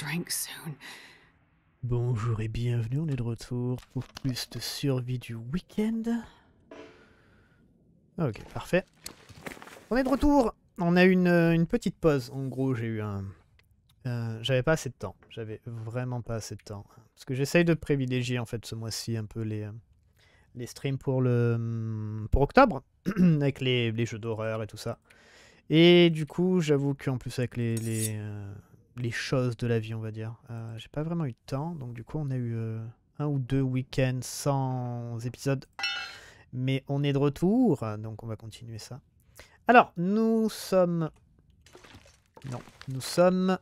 drink soon. Bonjour et bienvenue, on est de retour pour plus de survie du week-end. Ok, parfait. On est de retour On a une, euh, une petite pause, en gros j'ai eu un... euh, J'avais pas assez de temps, j'avais vraiment pas assez de temps. Parce que j'essaye de privilégier en fait ce mois-ci un peu les, euh, les streams pour, le, hum, pour octobre, avec les, les jeux d'horreur et tout ça. Et du coup, j'avoue qu'en plus avec les, les choses de la vie, on va dire, euh, j'ai pas vraiment eu de temps. Donc du coup, on a eu euh, un ou deux week-ends sans épisode. Mais on est de retour, donc on va continuer ça. Alors, nous sommes... Non, nous sommes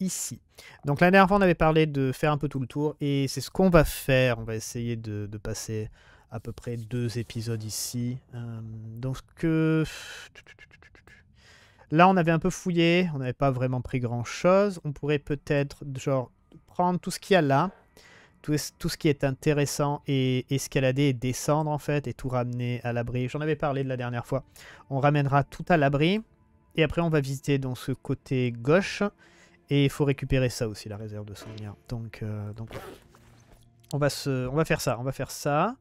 ici. Donc la dernière fois, on avait parlé de faire un peu tout le tour, et c'est ce qu'on va faire. On va essayer de, passer à peu près deux épisodes ici. Euh, donc que... Là, on avait un peu fouillé, on n'avait pas vraiment pris grand-chose. On pourrait peut-être, genre, prendre tout ce qu'il y a là, tout, ce qui est intéressant, et escalader et descendre, en fait, et tout ramener à l'abri. J'en avais parlé de la dernière fois. On ramènera tout à l'abri, et après, on va visiter dans ce côté gauche, et il faut récupérer ça aussi, la réserve de souvenirs. Donc, euh, on, va on va faire ça, on va faire ça.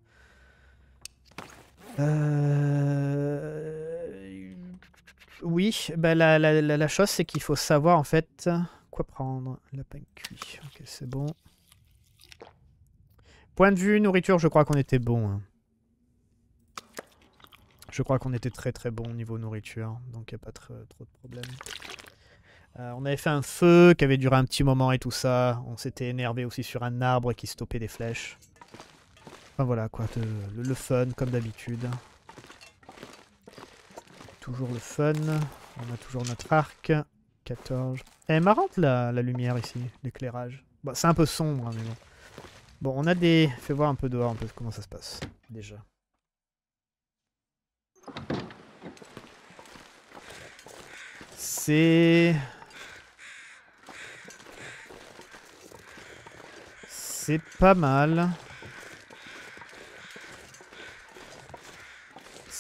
Euh, Oui, bah la, la- chose c'est qu'il faut savoir en fait quoi prendre. Lapin cuit, ok c'est bon. Point de vue nourriture, je crois qu'on était bon. hein. Je crois qu'on était très très bon au niveau nourriture, donc il n'y a pas tr- trop de problème. Euh, on avait fait un feu qui avait duré un petit moment et tout ça. On s'était énervé aussi sur un arbre qui stoppait des flèches. Enfin voilà quoi, le, le fun comme d'habitude. Toujours le fun. On a toujours notre arc. 14. Elle est marrante la, lumière ici, l'éclairage. Bon, c'est un peu sombre, hein, mais bon. Bon, on a des... Fais voir un peu dehors, un peu comment ça se passe, déjà. C'est... C'est pas mal.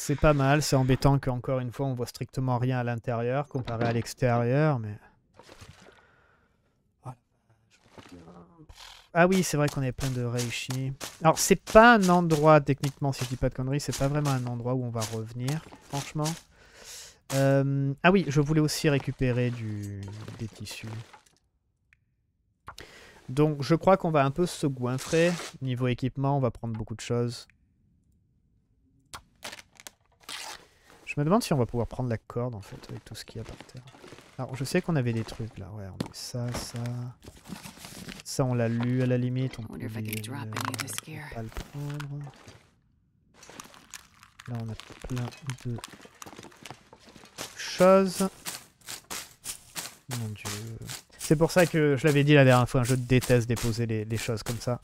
C'est pas mal, c'est embêtant qu'encore une fois on voit strictement rien à l'intérieur comparé à l'extérieur, mais... Ah oui, c'est vrai qu'on avait plein de reishi. Alors c'est pas un endroit, techniquement, si je dis pas de conneries, c'est pas vraiment un endroit où on va revenir, franchement. Euh, Ah oui, je voulais aussi récupérer du... des tissus. Donc je crois qu'on va un peu se goinfrer. Niveau équipement, on va prendre beaucoup de choses. Je me demande si on va pouvoir prendre la corde en fait avec tout ce qu'il y a par terre. Alors je sais qu'on avait des trucs là, ouais, on a ça, ça. Ça on l'a lu à la limite, on peut this gear. pas le prendre. Là on a plein de choses. Mon dieu. C'est pour ça que je l'avais dit la dernière fois, je déteste déposer les, les choses comme ça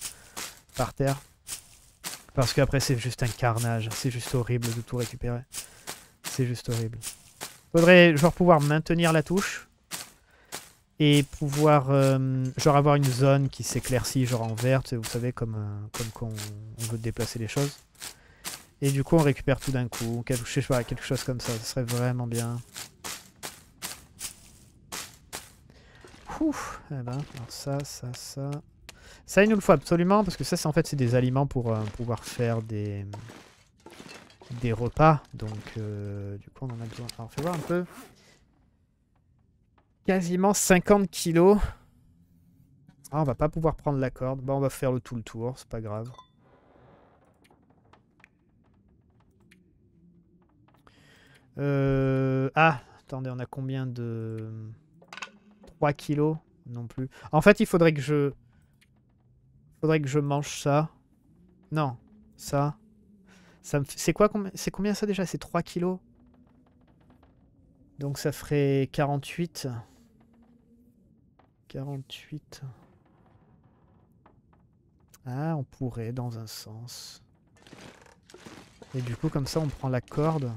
par terre. Parce qu'après c'est juste un carnage, c'est juste horrible de tout récupérer. C'est juste horrible. Faudrait genre pouvoir maintenir la touche et pouvoir euh, genre avoir une zone qui s'éclaircit genre en vert, vous savez comme euh, comme quand on, veut déplacer les choses. Et du coup on récupère tout d'un coup, quelque, je sais pas, quelque chose comme ça, ce serait vraiment bien. Ouf, eh ben, ça, ça, ça. Ça, il nous le faut absolument parce que ça, c'est en fait, c'est des aliments pour euh, pouvoir faire des des repas. Donc, euh, du coup, on en a besoin. Alors, fais voir un peu. Quasiment 50 kilos. Ah, on va pas pouvoir prendre la corde. Bon, on va faire le tout le tour, c'est pas grave. Euh... Ah, attendez, on a combien de... 3 kilos Non plus. En fait, il faudrait que je... faudrait que je mange ça. Non, ça. C'est quoi C'est combien ça déjà? C'est 3 kilos? Donc ça ferait 48. 48. Ah, on pourrait dans un sens. Et du coup, comme ça, on prend la corde.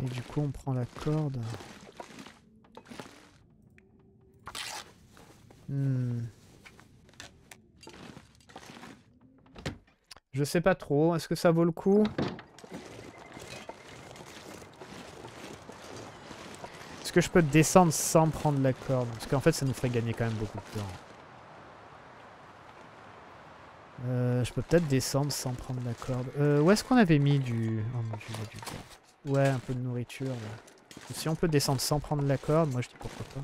Et du coup, on prend la corde. Hmm. Je sais pas trop. Est-ce que ça vaut le coup? Est-ce que je peux descendre sans prendre la corde? Parce qu'en fait, ça nous ferait gagner quand même beaucoup de temps. Euh, je peux peut-être descendre sans prendre la corde. Euh, où est-ce qu'on avait mis du... Oh mon dieu, du... Ouais, un peu de nourriture. Si on peut descendre sans prendre la corde, moi je dis pourquoi pas.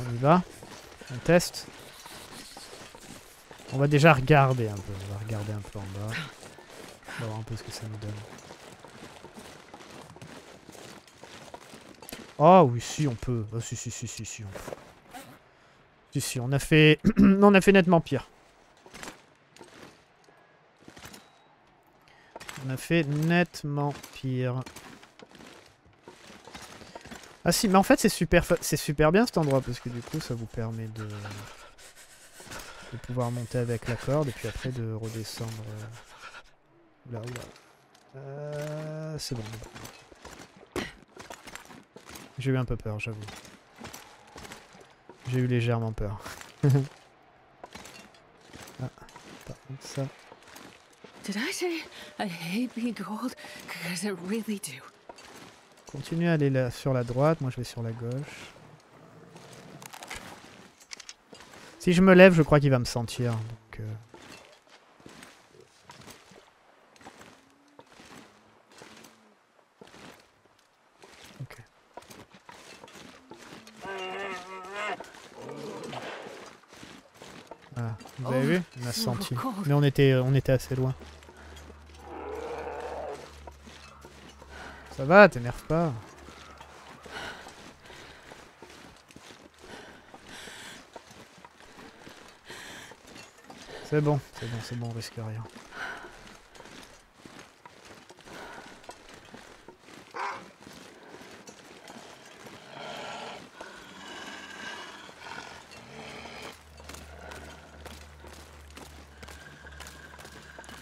On y va On teste On va déjà regarder un peu. On va regarder un peu en bas. Voir un peu ce que ça nous donne. Oh oui, si on peut. Oh, si, si, si, si, si, on peut. Si, si, on a fait... on a fait nettement pire. On a fait nettement pire. Ah si, mais en fait c'est super, c'est super bien cet endroit parce que du coup ça vous permet de, de pouvoir monter avec la corde et puis après de redescendre. Oula, oula. Euh, c'est bon. c'est bon. J'ai eu un peu peur, j'avoue. J'ai eu légèrement peur. ah, par contre ça. Did I say I hate being cold? Because I really do? Continue à aller là, sur la droite, moi je vais sur la gauche. Si je me lève, je crois qu'il va me sentir. Donc, euh, Ok. Ah, vous avez Oh, vu Il m'a senti. Mais on était, on était assez loin. Ça va, t'énerve pas. C'est bon, c'est bon, c'est bon, on risque rien.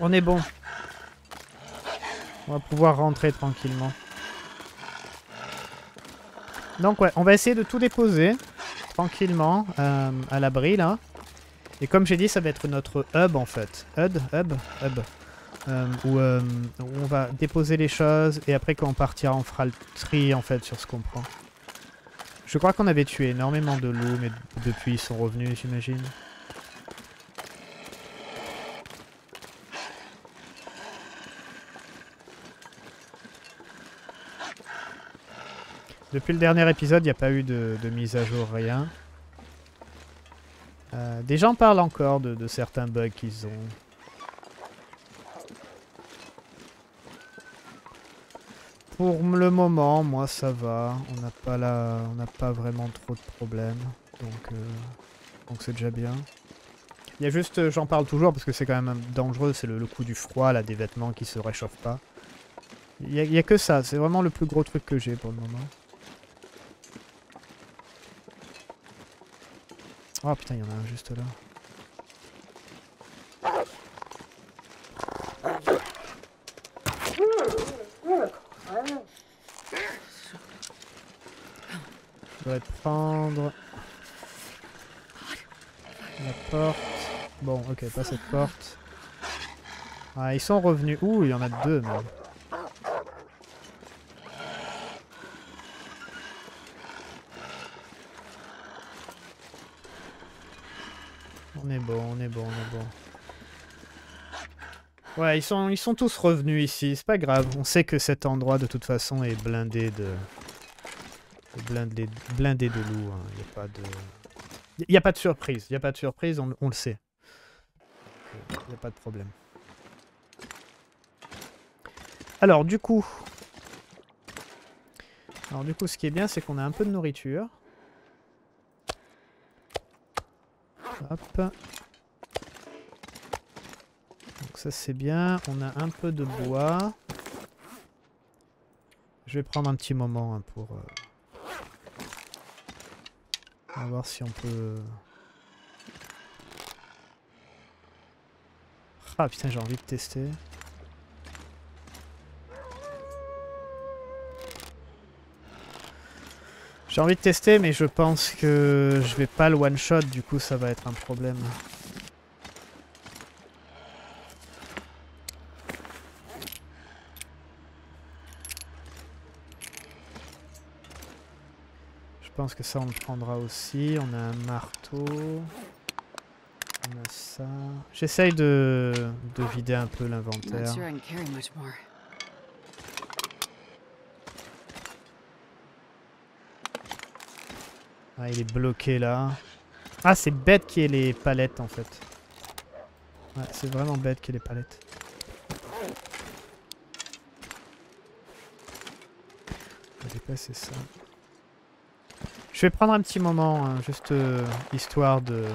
On est bon. On va pouvoir rentrer tranquillement. Donc ouais, on va essayer de tout déposer tranquillement euh, à l'abri là. Et comme j'ai dit, ça va être notre hub en fait. Hub, hub, hub. Euh, euh, où on va déposer les choses et après quand on partira, on fera le tri en fait sur ce qu'on prend. Je crois qu'on avait tué énormément de loups, mais depuis ils sont revenus, j'imagine. Depuis le dernier épisode, il n'y a pas eu de, mise à jour, rien. Euh, des gens parlent encore de, certains bugs qu'ils ont. Pour le moment, moi ça va. On n'a pas pas vraiment trop de problèmes, donc euh, donc c'est déjà bien. Il y a juste, euh, j'en parle toujours parce que c'est quand même dangereux, c'est le, coup du froid, là, des vêtements qui se réchauffent pas. Il y, a- il y a que ça, c'est vraiment le plus gros truc que j'ai pour le moment. Oh putain, il y en a un juste là. Je dois prendre la porte. Bon, ok, pas cette porte. Ah, ils sont revenus. Ouh, il y en a deux même. On est bon, bon. Ouais, ils sont, ils sont tous revenus ici, c'est pas grave. On sait que cet endroit de toute façon est blindé de... Blindé, blindé de loups, il n'y a pas de... Il a pas de surprise, il a pas de surprise, on, on le sait. Il n'y a pas de problème. Alors du coup... Alors du coup, ce qui est bien, c'est qu'on a un peu de nourriture. Hop. Ça c'est bien. On a un peu de bois. Je vais prendre un petit moment hein, pour... euh, On va voir si on peut... Ah putain, j'ai envie de tester. J'ai envie de tester, mais je pense que je vais pas le one-shot, du coup ça va être un problème. Pense que ça on le prendra aussi. On a un marteau. On a ça. J'essaye de, de vider un peu l'inventaire. Ah, il est bloqué là. Ah, c'est bête qu'il y ait les palettes en fait. Ouais, c'est vraiment bête qu'il y ait les palettes. On va dépasser ça. Je vais prendre un petit moment, hein, juste euh, histoire de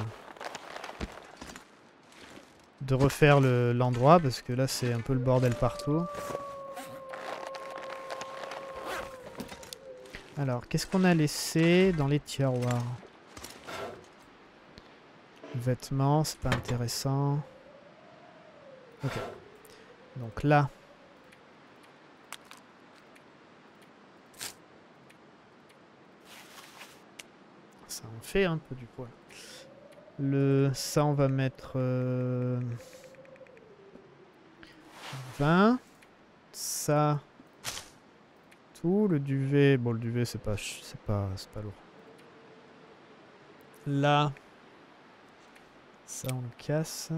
de refaire le- l'endroit parce que là c'est un peu le bordel partout. Alors, qu'est-ce qu'on a laissé dans les tiroirs? Vêtements, c'est pas intéressant. Ok. Donc là. Ça en un peu du poids. Le, ça, on va mettre euh, 20. Ça, tout. Le duvet, bon, le duvet, c'est pas, c'est pas, c'est pas lourd. Là, ça, on le casse.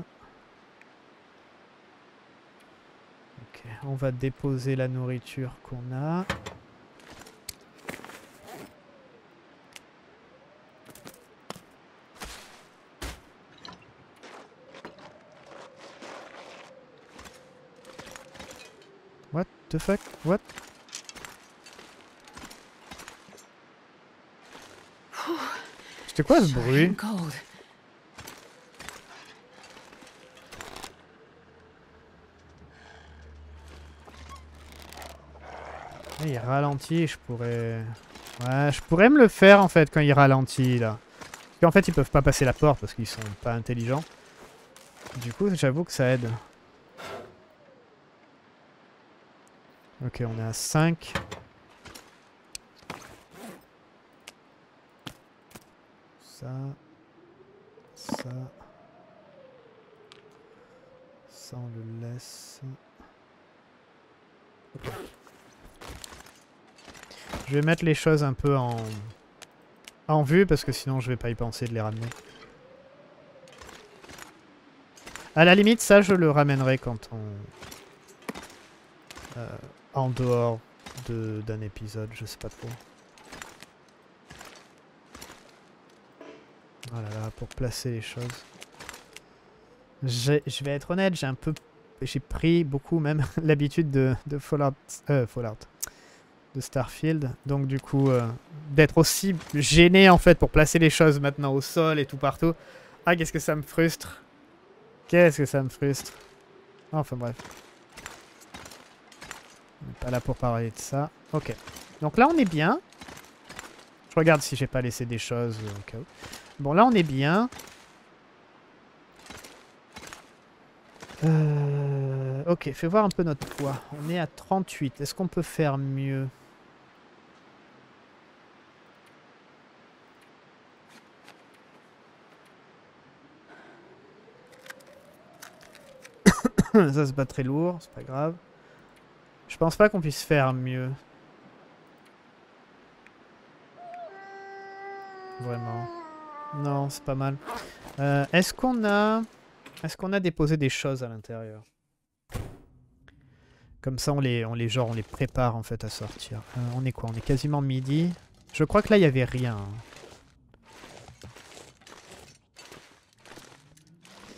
Ok, on va déposer la nourriture qu'on a. What the fuck? What? C'était quoi ce bruit? il ralentit, je pourrais... Ouais, je pourrais me le faire en fait quand il ralentit là. Parce qu'en fait ils peuvent pas passer la porte parce qu'ils sont pas intelligents. Du coup j'avoue que ça aide. Ok, on est à 5. Ça. Ça. Ça on le laisse. Je vais mettre les choses un peu en, en vue parce que sinon je vais pas y penser de les ramener. À la limite, ça je le ramènerai quand on... euh, en dehors de- d'un épisode, je sais pas trop. Voilà, là, pour placer les choses. Je vais être honnête, j'ai un peu... J'ai pris beaucoup même l'habitude de, de Fallout... Euh, Fallout de Starfield. Donc du coup, euh, d'être aussi gêné en fait pour placer les choses maintenant au sol et tout partout. Ah, qu'est-ce que ça me frustre. Qu'est-ce que ça me frustre. Enfin bref. Pas là pour parler de ça. Ok. Donc là, on est bien. Je regarde si j'ai pas laissé des choses euh, au cas où. Bon, là, on est bien. Euh, ok, fais voir un peu notre poids. On est à 38. Est-ce qu'on peut faire mieux? Ça, c'est pas très lourd, c'est pas grave. Je pense pas qu'on puisse faire mieux. Vraiment. Non, c'est pas mal. Euh, Est-ce qu'on a... Est-ce qu'on a déposé des choses à l'intérieur? Comme ça, on les, on les, genre, on les prépare en fait à sortir. Euh, on est quoi? On est quasiment midi. Je crois que là, il y avait rien.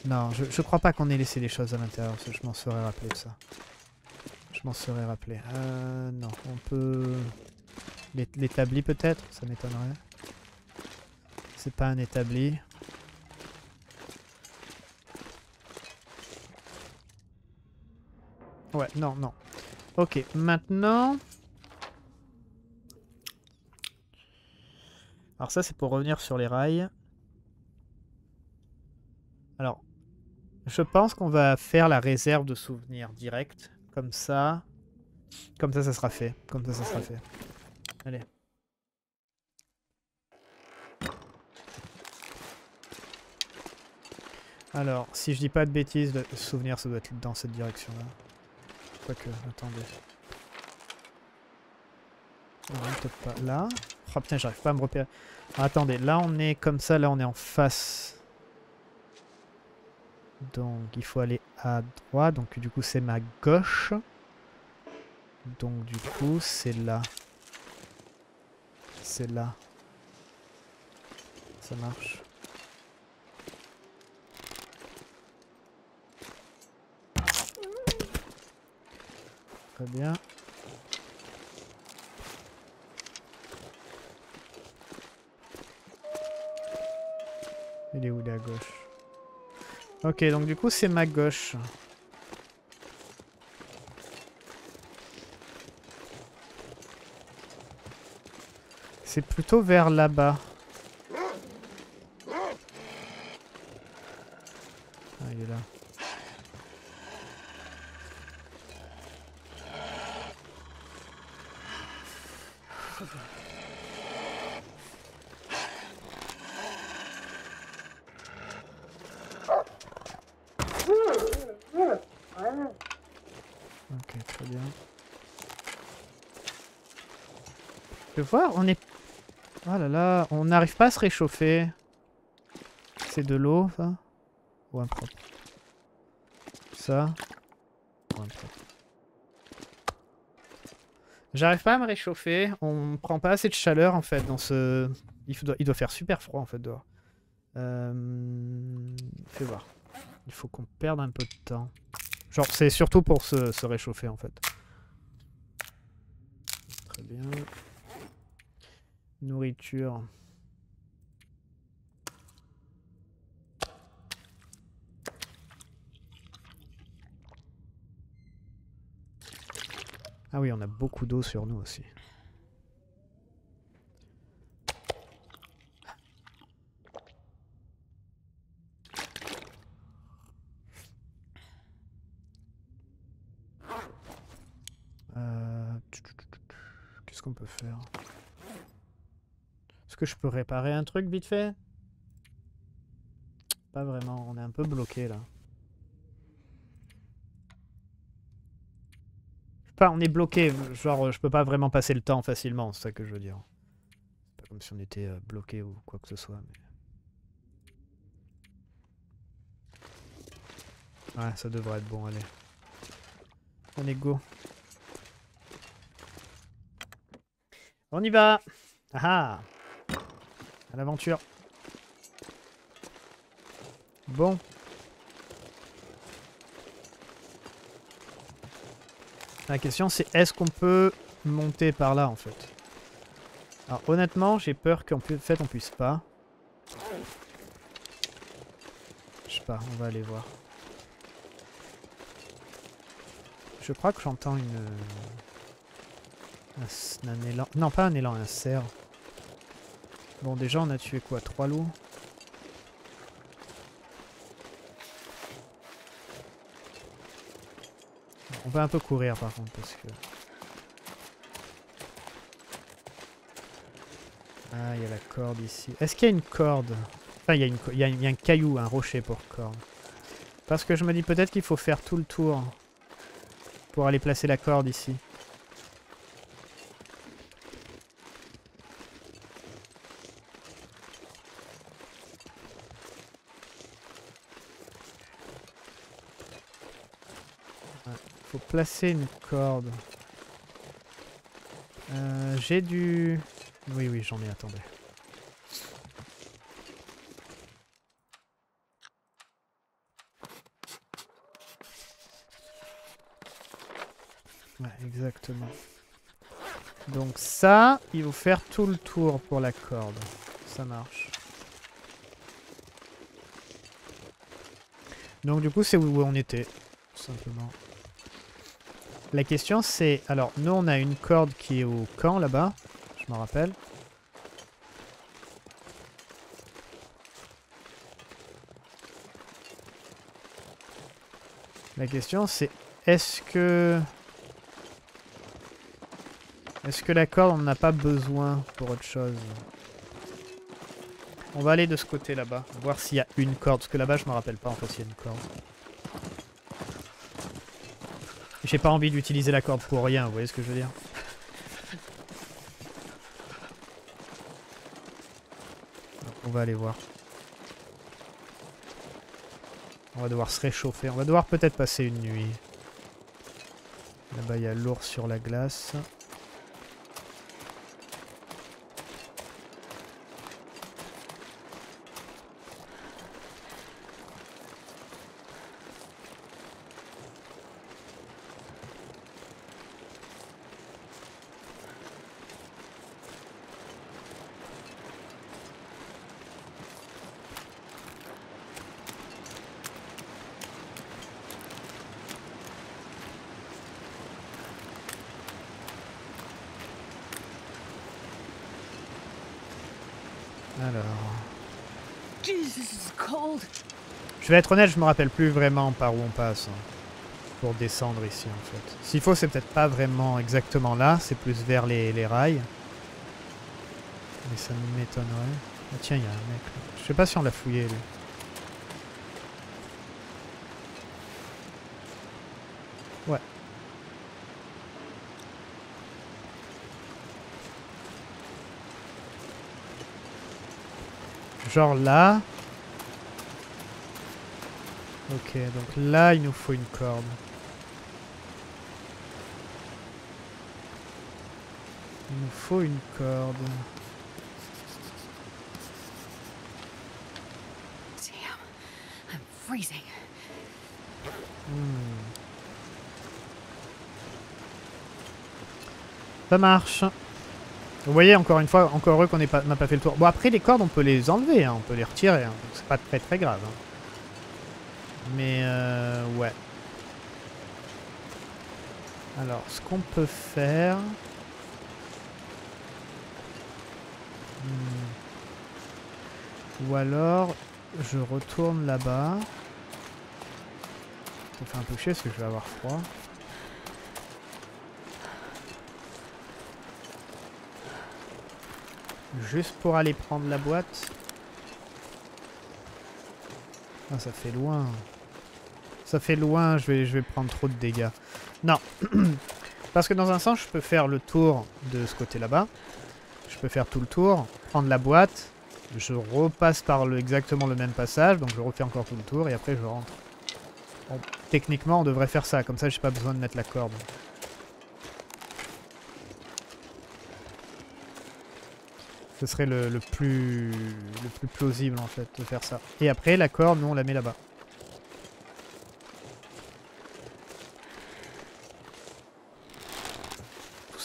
Non, je, je crois pas qu'on ait laissé des choses à l'intérieur. Je m'en serais rappelé de ça. Je m'en serais rappelé. Euh, non, on peut... l'é- L'établi peut-être Ça m'étonnerait. C'est pas un établi. Ouais, non, non. Ok, maintenant... Alors ça, c'est pour revenir sur les rails. Alors, Je pense qu'on va faire la réserve de souvenirs direct. Comme ça. Comme ça, ça sera fait. Comme ça, ça sera fait. Allez. Alors, si je dis pas de bêtises, le souvenir, ça doit être dans cette direction-là. Quoique, attendez. Non, peut-être. Là Oh putain, j'arrive pas à me repérer. Ah, attendez, là on est comme ça, là on est en face. Donc il faut aller à droite, donc du coup c'est ma gauche. Donc du coup c'est là. C'est là. Ça marche. Très bien. Il est où la gauche? Ok, donc du coup c'est ma gauche. C'est plutôt vers là-bas. Ah, il est là. Ok, très bien. On est... Oh là là, on n'arrive pas à se réchauffer. C'est de l'eau, ça Ou un propre Ça Ou un propre J'arrive pas à me réchauffer, on prend pas assez de chaleur en fait dans ce... Il, il doit faire super froid en fait dehors. Euh... Fais voir. Il faut qu'on perde un peu de temps. Genre c'est surtout pour se, se réchauffer en fait. Très bien. Nourriture. Ah oui, on a beaucoup d'eau sur nous aussi. Euh, Qu'est-ce qu'on peut faire? Que je peux réparer un truc vite fait? Pas vraiment, on est un peu bloqué là. On est bloqué, genre je peux pas vraiment passer le temps facilement, c'est ça que je veux dire. Pas comme si on était euh, bloqué ou quoi que ce soit. Mais... Ouais, ça devrait être bon, allez. Allez, go. On y va Ah ah À l'aventure. Bon. La question c'est est-ce qu'on peut monter par là en fait? Alors honnêtement j'ai peur qu'en fait on puisse pas. Je sais pas, on va aller voir. Je crois que j'entends une... Un, un élan... Non pas un élan, un cerf. Bon déjà on a tué quoi Trois loups On va un peu courir par contre parce que... Ah, il y a la corde ici. Est-ce qu'il y a une corde? Enfin, il y, a une y a un caillou, un rocher pour corde. Parce que je me dis peut-être qu'il faut faire tout le tour pour aller placer la corde ici. faut placer une corde. Euh, J'ai du... Oui, oui, j'en ai, attendez. Ouais, exactement. Donc ça, il faut faire tout le tour pour la corde. Ça marche. Donc du coup, c'est où on était, tout simplement. La question c'est... Alors, nous on a une corde qui est au camp là-bas, je me rappelle. La question c'est est-ce que... Est-ce que la corde on n'en a pas besoin pour autre chose? On va aller de ce côté là-bas, voir s'il y a une corde. Parce que là-bas je me rappelle pas en fait s'il y a une corde. J'ai pas envie d'utiliser la corde pour rien, vous voyez ce que je veux dire On va aller voir. On va devoir se réchauffer. On va devoir peut-être passer une nuit. Là-bas, il y a l'ours sur la glace. Alors... Jesus, it's cold. Je vais être honnête, je me rappelle plus vraiment par où on passe. hein, pour descendre ici, en fait. S'il faut, c'est peut-être pas vraiment exactement là. C'est plus vers les, les rails. Mais ça m'étonnerait. Ah tiens, il y a un mec là. Je sais pas si on l'a fouillé, lui. Ouais. Genre là. Ok, donc là, il nous faut une corde. Il nous faut une corde. Damn, I'm freezing. Hmm. Ça marche. Vous voyez, encore une fois, encore heureux qu'on pas- n'a pas, fait le tour. Bon, après, les cordes, on peut les enlever, hein, on peut les retirer. hein, c'est pas très très grave. hein. Mais, euh, ouais. Alors, ce qu'on peut faire... Hmm. Ou alors, je retourne là-bas. Ça fait un peu chier parce que je vais avoir froid. Juste pour aller prendre la boîte. Ah, ça fait loin. Ça fait loin, je vais, prendre trop de dégâts. Non. Parce que dans un sens, je peux faire le tour de ce côté là-bas. Je peux faire tout le tour, prendre la boîte. Je repasse par exactement le même passage, donc je refais encore tout le tour et après je rentre. Techniquement, on devrait faire ça, comme ça j'ai pas besoin de mettre la corde. Ce serait le, le plus, le plus plausible en fait de faire ça. Et après, la corde, nous on la met là-bas.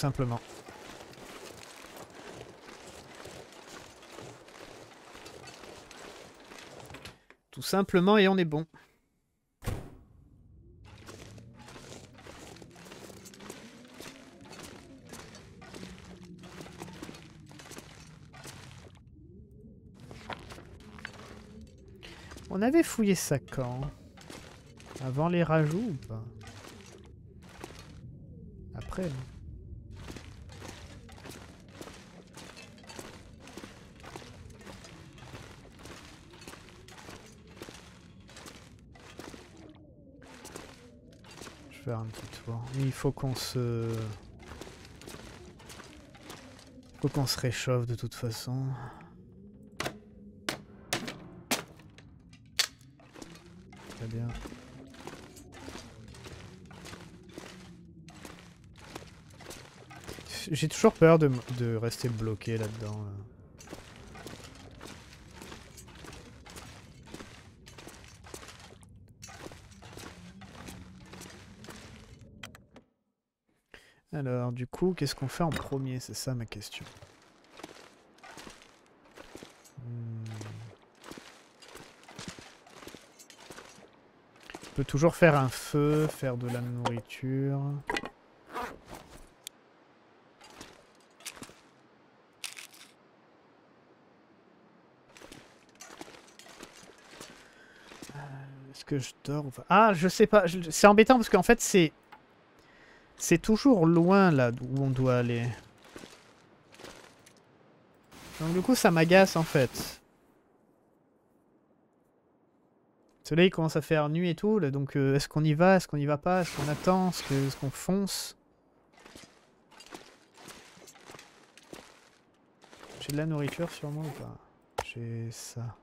Simplement. Tout simplement et on est bon. On avait fouillé ça quand? Avant les rajouts ou pas? Après. non faire un petit tour. Il faut qu'on se... Faut qu'on se réchauffe de toute façon. Très bien. J'ai toujours peur de, rester bloqué là-dedans. là. Alors, du coup, qu'est-ce qu'on fait en premier? C'est ça ma question. Hmm. On peut toujours faire un feu, faire de la nourriture. Euh, Est-ce que je dors Ah, je sais pas. C'est embêtant parce qu'en fait, c'est... C'est toujours loin, là, où on doit aller. Donc du coup, ça m'agace, en fait. Le soleil commence à faire nuit et tout, là, donc euh, est-ce qu'on y va Est-ce qu'on y va pas Est-ce qu'on attend Est-ce qu'on fonce? J'ai de la nourriture moi ou pas? J'ai ça.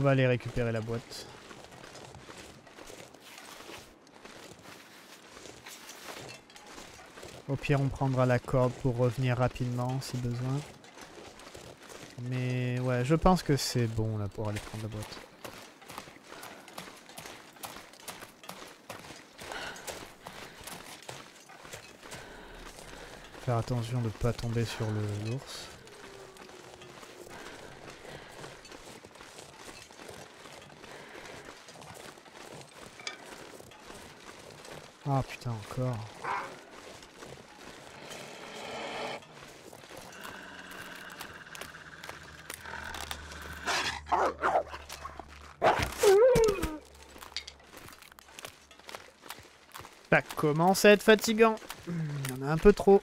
On va aller récupérer la boîte. Au pire, on prendra la corde pour revenir rapidement si besoin. Mais ouais, je pense que c'est bon là pour aller prendre la boîte. Faire attention de ne pas tomber sur l'ours. Ah putain encore. Ça commence à être fatigant. Il y en a un peu trop.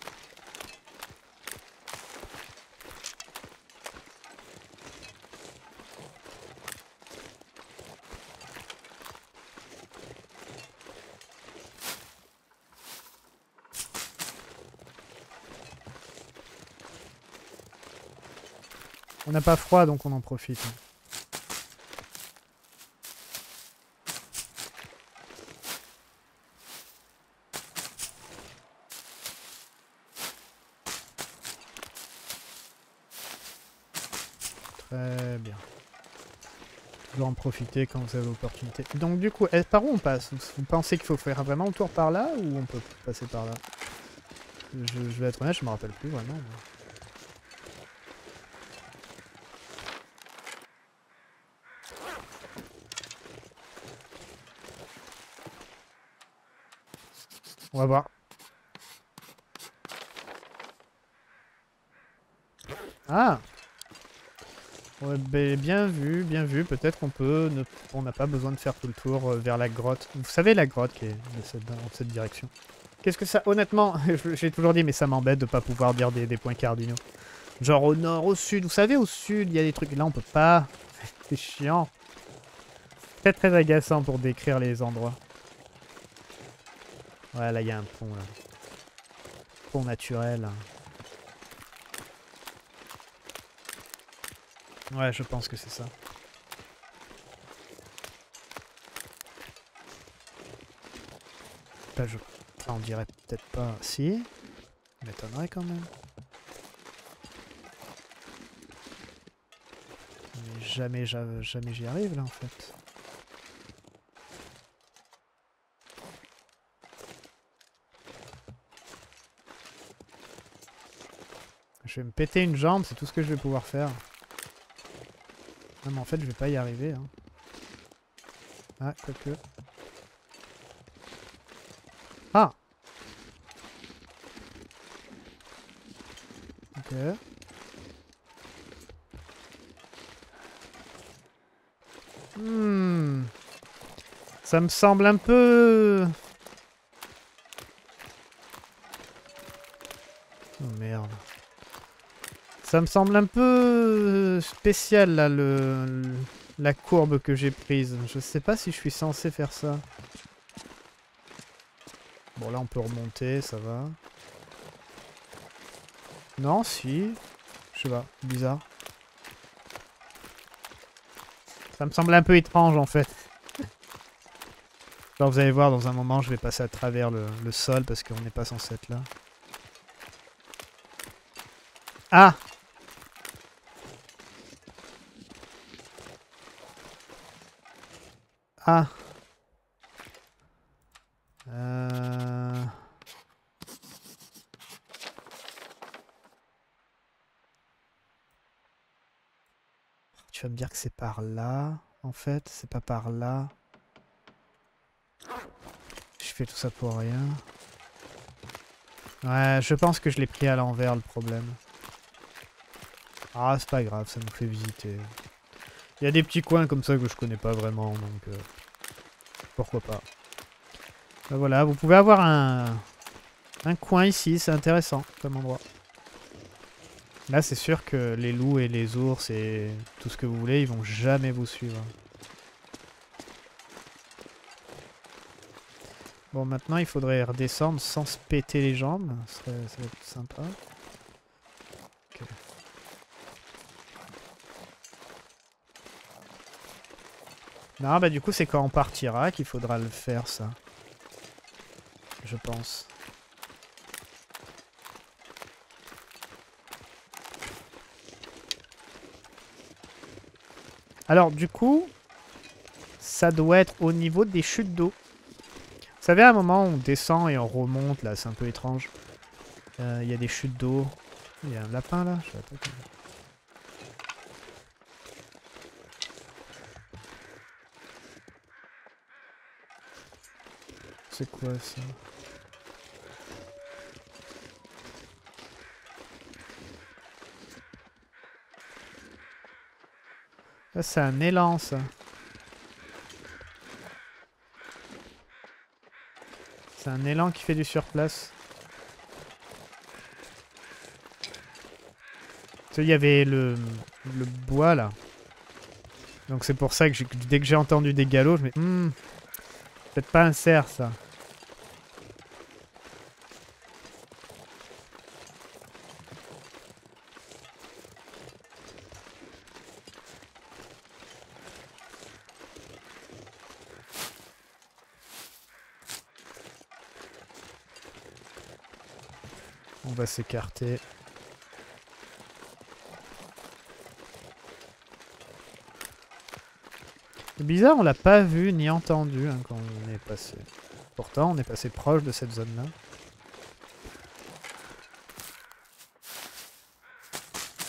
Pas froid donc on en profite. Très bien. Toujours en profiter quand vous avez l'opportunité. Donc du coup, eh, par où on passe? Vous, vous pensez qu'il faut faire vraiment le tour par là ou on peut passer par là? Je, vais être honnête, je me rappelle plus vraiment. On va voir. Ah ben, bien vu, bien vu. Peut-être qu'on peut... Ne... On n'a pas besoin de faire tout le tour euh, vers la grotte. Vous savez la grotte qui est de cette, dans cette direction. Qu'est-ce que ça... Honnêtement, j'ai toujours dit, mais ça m'embête de pas pouvoir dire des, points cardinaux. Genre au nord, au sud. Vous savez, au sud, il y a des trucs... Là, on peut pas. C'est chiant. Très très agaçant pour décrire les endroits. Ouais, là, il y a un pont, là. Pont naturel. Ouais, je pense que c'est ça. Là, je... enfin, on dirait peut-être pas... Si M'étonnerait quand même. Mais jamais, j'a- jamais j'y arrive, là, en fait. Je vais me péter une jambe, c'est tout ce que je vais pouvoir faire. Non mais en fait je vais pas y arriver. Hein. Ah, quoique. Ah Ok. Hmm. Ça me semble un peu... Oh merde. Ça me semble un peu spécial là le, la courbe que j'ai prise. Je sais pas si je suis censé faire ça. Bon là on peut remonter, ça va. Non, si. Je sais pas, bizarre. Ça me semble un peu étrange en fait. Alors vous allez voir dans un moment je vais passer à travers le, le sol parce qu'on n'est pas censé être là. Ah Ah. Euh. Tu vas me dire que c'est par là, en fait, c'est pas par là. Je fais tout ça pour rien. Ouais, je pense que je l'ai pris à l'envers le problème. Ah, c'est pas grave, ça nous fait visiter. Il y a des petits coins comme ça que je connais pas vraiment, donc... Euh pourquoi pas. Ben voilà, vous pouvez avoir un, coin ici, c'est intéressant comme endroit. Là, c'est sûr que les loups et les ours et tout ce que vous voulez, ils vont jamais vous suivre. Bon, maintenant, il faudrait redescendre sans se péter les jambes. Ça, ça va être sympa. Non, bah du coup, c'est quand on partira qu'il faudra le faire, ça. Je pense. Alors, du coup, ça doit être au niveau des chutes d'eau. Vous savez, à un moment, on descend et on remonte, là, c'est un peu étrange. Euh, Il y a des chutes d'eau. Il y a un lapin, là Je sais pas comment- C'est quoi, ça Ça, c'est un élan, ça. C'est un élan qui fait du surplace. Il y avait le, le bois, là. Donc c'est pour ça que dès que j'ai entendu des galops, je me dis... Hmm, Peut-être pas un cerf, ça. S'écarter. C'est bizarre, on l'a pas vu ni entendu hein, quand on est passé. Pourtant, on est passé proche de cette zone-là.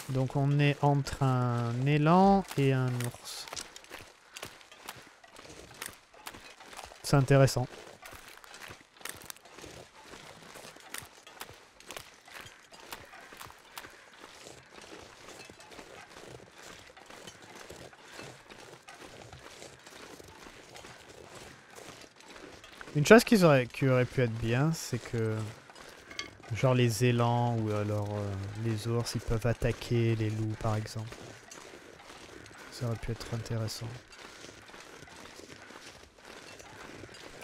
Donc on est entre un élan et un ours. C'est intéressant. Une chose qui aurait, pu être bien, c'est que genre les élans ou alors euh, les ours, ils peuvent attaquer les loups par exemple. Ça aurait pu être intéressant.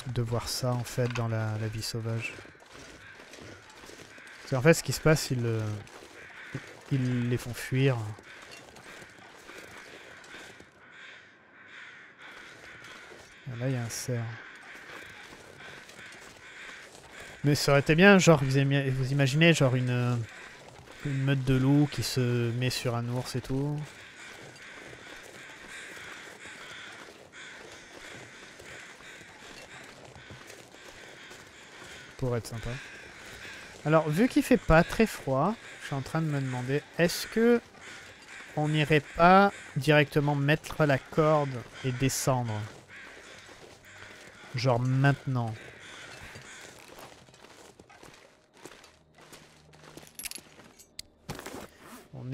De voir ça en fait dans la, vie sauvage. Parce qu'en fait ce qui se passe, ils, euh, ils les font fuir. Là il y a un cerf. Mais ça aurait été bien, genre, vous, imaginez, genre, une, une meute de loups qui se met sur un ours et tout. Pour être sympa. Alors, vu qu'il fait pas très froid, je suis en train de me demander, est-ce que on n'irait pas directement mettre la corde et descendre? Genre maintenant.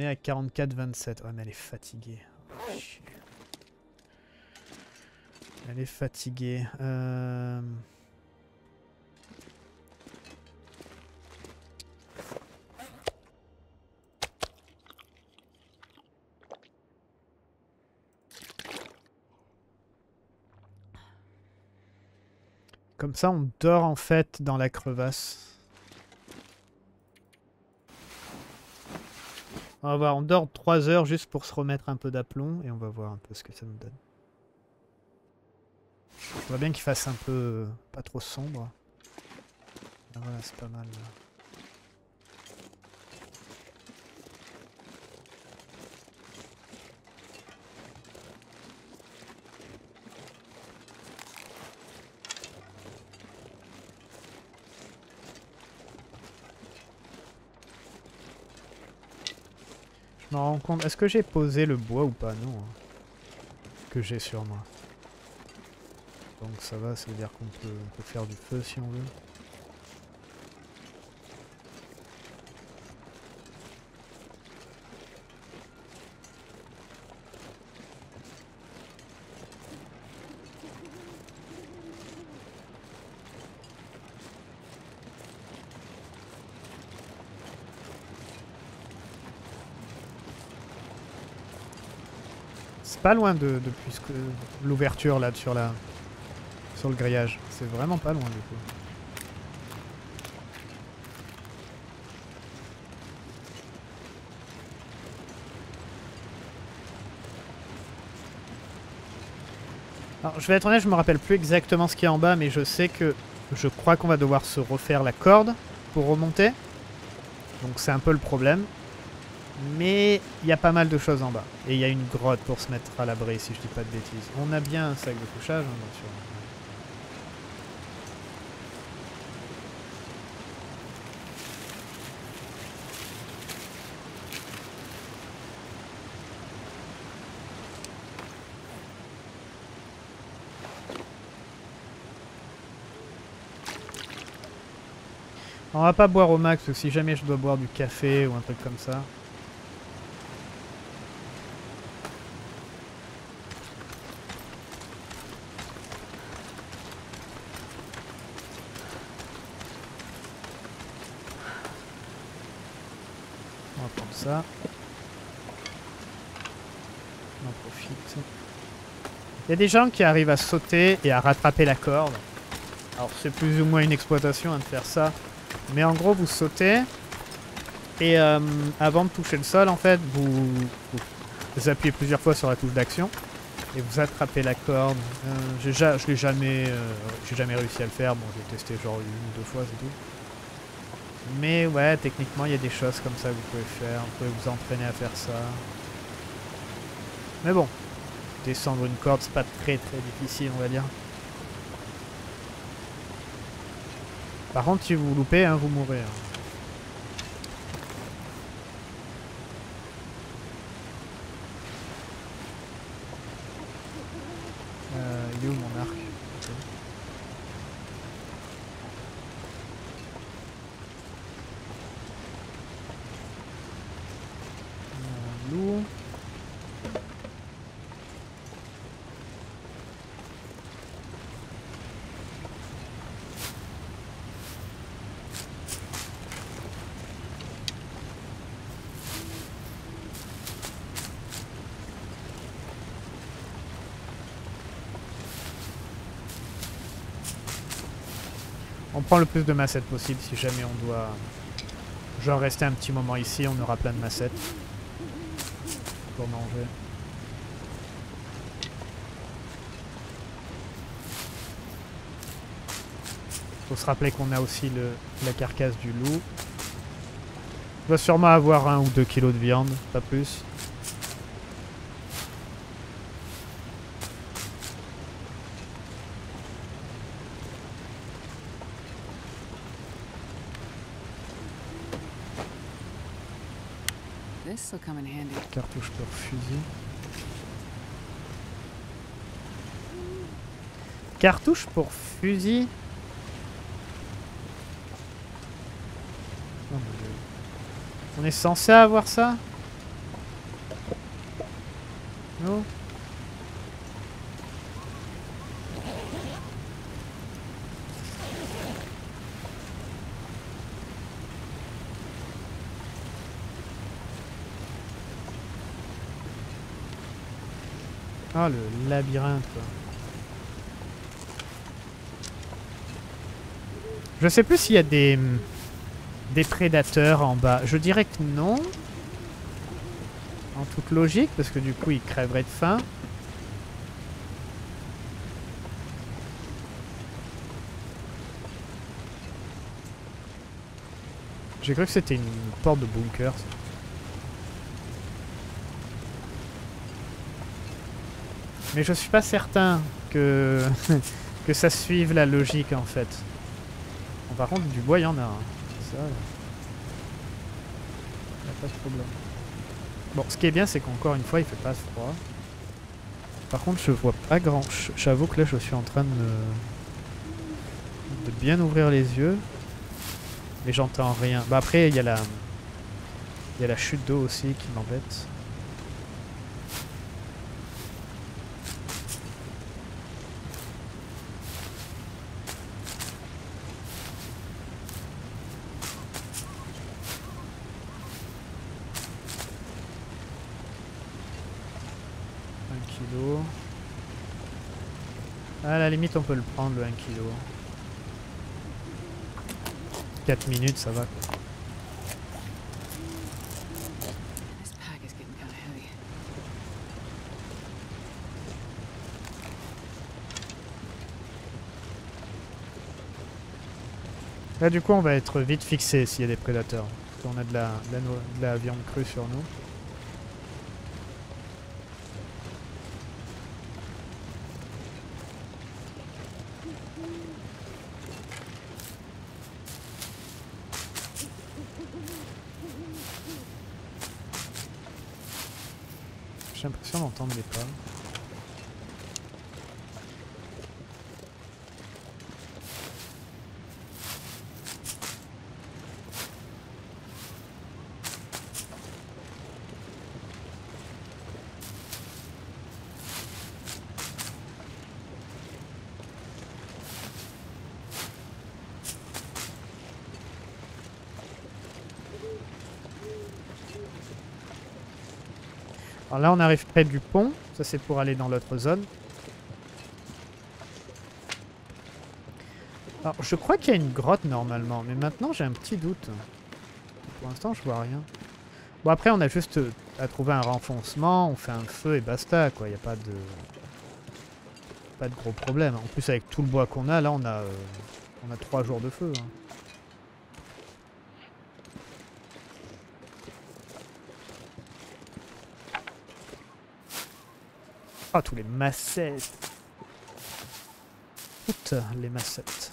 Est à 44-27. Ouais, elle est fatiguée. Elle est fatiguée. Euh... Comme ça, on dort en fait dans la crevasse. On va voir, on dort 3 heures juste pour se remettre un peu d'aplomb et on va voir un peu ce que ça nous donne. Je voudrais bien qu'il fasse un peu pas trop sombre. Ah, voilà, c'est pas mal. là. Je. Est-ce que j'ai posé le bois ou pas? Non. hein. Que j'ai sur moi. Donc ça va, ça veut dire qu'on peut, on peut faire du feu si on veut. Pas loin de, l'ouverture là sur la sur le grillage. C'est vraiment pas loin du coup. Alors, je vais être honnête, je me rappelle plus exactement ce qu'il y a en bas, mais je sais que je crois qu'on va devoir se refaire la corde pour remonter. Donc c'est un peu le problème. Mais il y a pas mal de choses en bas. Et il y a une grotte pour se mettre à l'abri, si je dis pas de bêtises. On a bien un sac de couchage, hein, bien sûr. On va pas boire au max, parce que si jamais je dois boire du café ou un truc comme ça. On va prendre ça. On en profite. Il y a des gens qui arrivent à sauter et à rattraper la corde. Alors c'est plus ou moins une exploitation hein, de faire ça. Mais en gros, vous sautez. Et euh, avant de toucher le sol, en fait, vous, appuyez plusieurs fois sur la touche d'action. Et vous attrapez la corde. Euh, je l'ai jamais, euh, jamais réussi à le faire. Bon, j'ai testé genre une ou deux fois, c'est tout. Mais ouais, techniquement, il y a des choses comme ça que vous pouvez faire. Vous pouvez vous entraîner à faire ça. Mais bon, descendre une corde, c'est pas très très difficile, on va dire. Par contre, si vous loupez, hein, vous mourrez. hein. Euh, il est où mon arc? Un loup. On prend le plus de massettes possible si jamais on doit genre rester un petit moment ici, on aura plein de massettes pour manger. Faut se rappeler qu'on a aussi le, la carcasse du loup. On va sûrement avoir un ou deux kilos de viande, pas plus. Cartouche pour fusil. Cartouche pour fusil. On est censé avoir ça Non Ah le labyrinthe. Je sais plus s'il y a des des prédateurs en bas. Je dirais que non. En toute logique, parce que du coup ils crèveraient de faim. J'ai cru que c'était une porte de bunker. Mais je suis pas certain que, que ça suive la logique en fait. Bon, par contre, du bois, il y en a. hein. Ça, y a pas de problème. Bon, ce qui est bien, c'est qu'encore une fois, il fait pas froid. Par contre, je vois pas grand... J'avoue que là, je suis en train de de bien ouvrir les yeux. Mais j'entends rien. Bah après, il y a la... Il y a la chute d'eau aussi qui m'embête. On peut le prendre, le 1 kg. 4 minutes, ça va. Quoi. Là, du coup, on va être vite fixé s'il y a des prédateurs. Parce qu'on a de la, de la viande crue sur nous. J'ai l'impression d'entendre des Là, on arrive près du pont. Ça, c'est pour aller dans l'autre zone. Alors, je crois qu'il y a une grotte normalement, mais maintenant j'ai un petit doute. Pour l'instant, je vois rien. Bon, après, on a juste à trouver un renfoncement, on fait un feu et basta, quoi. Il n'y a pas de... Pas de gros problème. En plus, avec tout le bois qu'on a, là, on a... Euh, on a trois jours de feu. Hein. Ah, tous les massettes Toutes les massettes.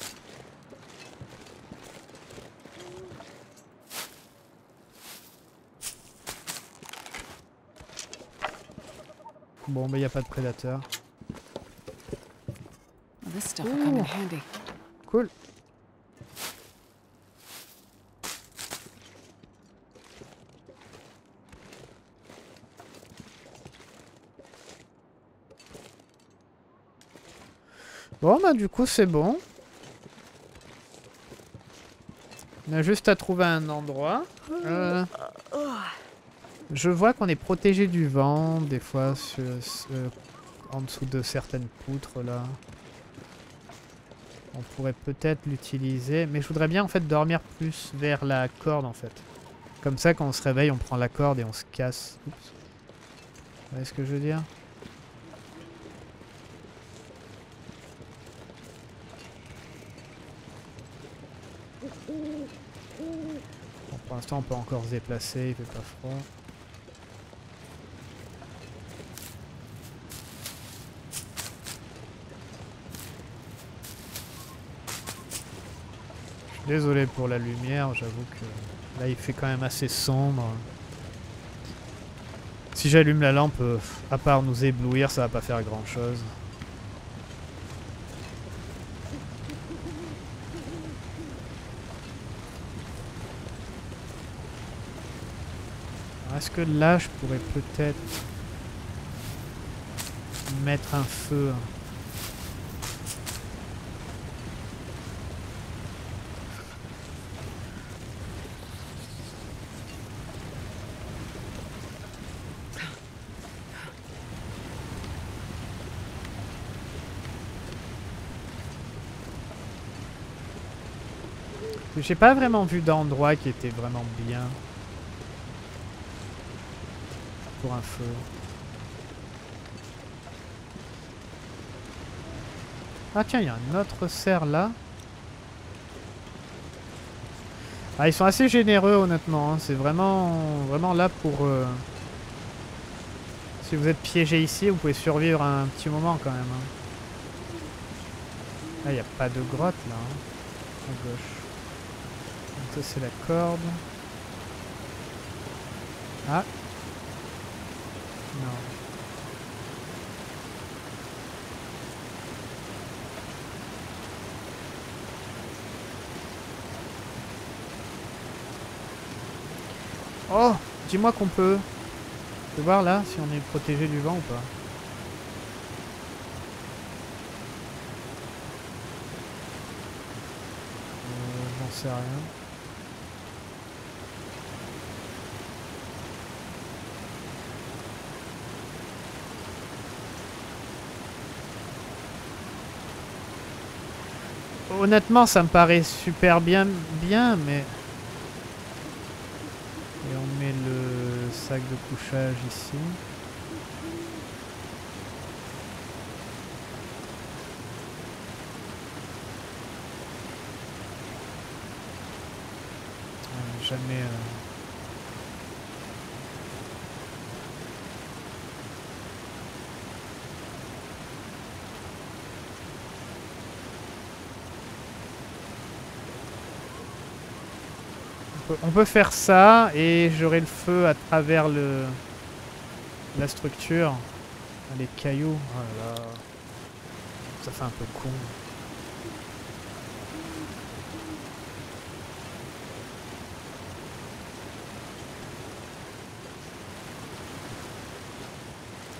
Bon, mais il n'y a pas de prédateur. Cool. Bon, bah du coup, c'est bon. On a juste à trouver un endroit. Euh, je vois qu'on est protégé du vent, des fois, en dessous de certaines poutres, là. On pourrait peut-être l'utiliser. Mais je voudrais bien, en fait, dormir plus vers la corde, en fait. Comme ça, quand on se réveille, on prend la corde et on se casse. Oups. Vous voyez ce que je veux dire pour l'instant, on peut encore se déplacer, il fait pas froid. Désolé pour la lumière, j'avoue que là il fait quand même assez sombre. Si j'allume la lampe, euh, à part nous éblouir, ça va pas faire grand chose. Est-ce là, je pourrais peut-être mettre un feu. J'ai pas vraiment vu d'endroit qui était vraiment bien pour un feu. Ah tiens, il y a un autre cerf là. Ah, ils sont assez généreux honnêtement. Hein. C'est vraiment, vraiment là pour... Euh, si vous êtes piégé ici, vous pouvez survivre un petit moment quand même. Hein. Ah, il n'y a pas de grotte là. Hein, à gauche. Ça c'est la corde. Ah, Non. Oh Dis-moi qu'on peut. Voir là si on est protégé du vent ou pas. Euh, J'en sais rien. Honnêtement, ça me paraît super bien, bien, mais... Et on met le sac de couchage ici. Ouais, jamais... euh, On peut faire ça et j'aurai le feu à travers le la structure. Ah, Les cailloux. Oh là là. Ça fait un peu con.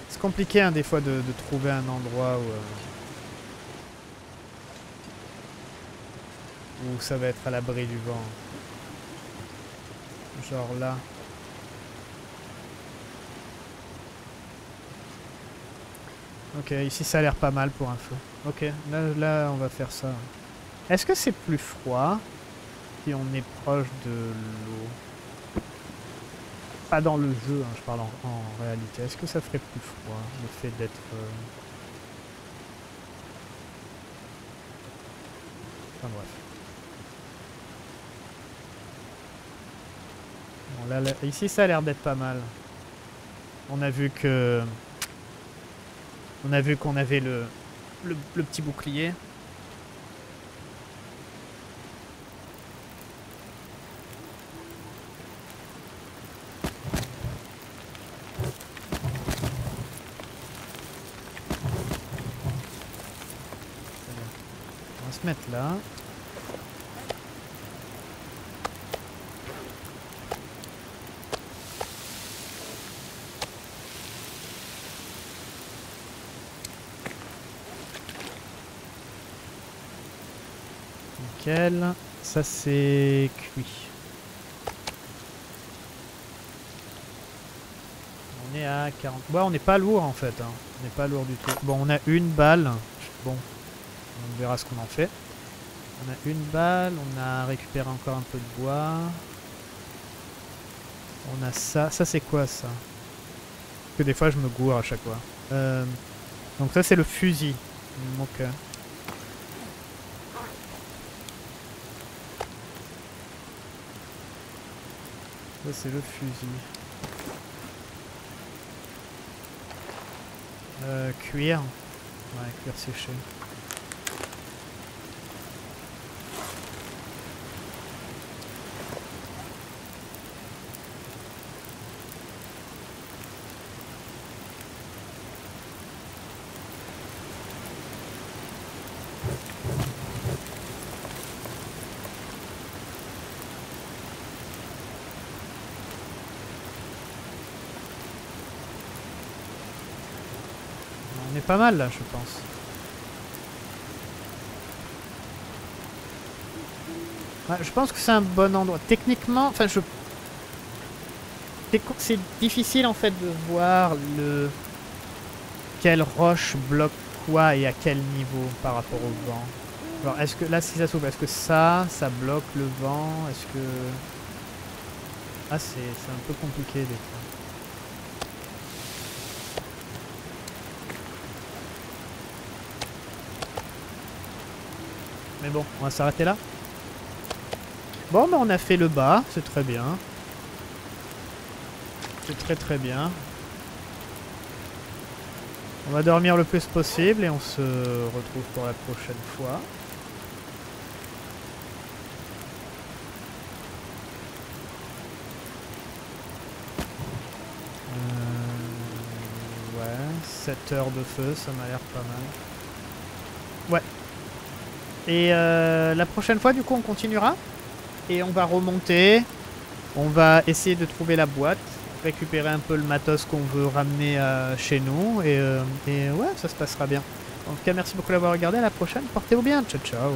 C'est compliqué hein, des fois de, de trouver un endroit où, euh, où ça va être à l'abri du vent. Genre là. Ok, ici ça a l'air pas mal pour un feu. Ok, là, là on va faire ça. Est-ce que c'est plus froid si on est proche de l'eau? Pas dans le jeu, hein, je parle en, réalité. Est-ce que ça ferait plus froid le fait d'être... euh, Enfin bref. Ici, ça a l'air d'être pas mal. On a vu que... On a vu qu'on avait le, le petit bouclier. Très bien. On va se mettre là. Ça c'est cuit. On est à 40. Bon, on n'est pas lourd en fait. hein. On n'est pas lourd du tout. Bon, on a une balle. Bon, on verra ce qu'on en fait. On a une balle. On a récupéré encore un peu de bois. On a ça. Ça c'est quoi ça? Que des fois je me gourre à chaque fois. Euh, donc ça c'est le fusil. Ok. Ça c'est le fusil. Euh, cuir. Ouais, cuir séché. Pas mal là, je pense. Je pense que c'est un bon endroit. Techniquement, enfin je... c'est difficile en fait de voir le... Quelle roche bloque quoi et à quel niveau par rapport au vent. Alors est-ce que là si ça s'ouvre, est-ce que ça, ça bloque le vent? Est-ce que... Ah c'est c'est un peu compliqué. Mais bon, on va s'arrêter là. Bon, bah on a fait le bas, c'est très bien. C'est très très bien. On va dormir le plus possible et on se retrouve pour la prochaine fois. Euh, 7 heures de feu, ça m'a l'air pas mal. Ouais. Et euh, la prochaine fois, du coup, on continuera. Et on va remonter. On va essayer de trouver la boîte. Récupérer un peu le matos qu'on veut ramener euh, chez nous. Et, euh, et ouais, ça se passera bien. En tout cas, merci beaucoup d'avoir regardé. À la prochaine. Portez-vous bien. Ciao, ciao.